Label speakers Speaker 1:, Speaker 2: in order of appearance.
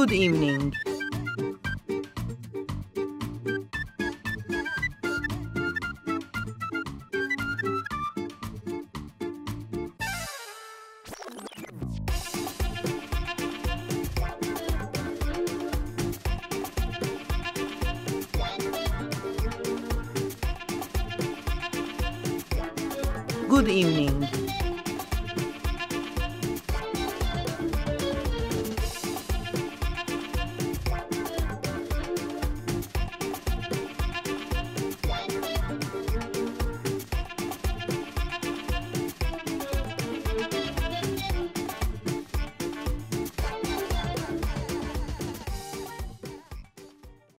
Speaker 1: Good evening. Good evening.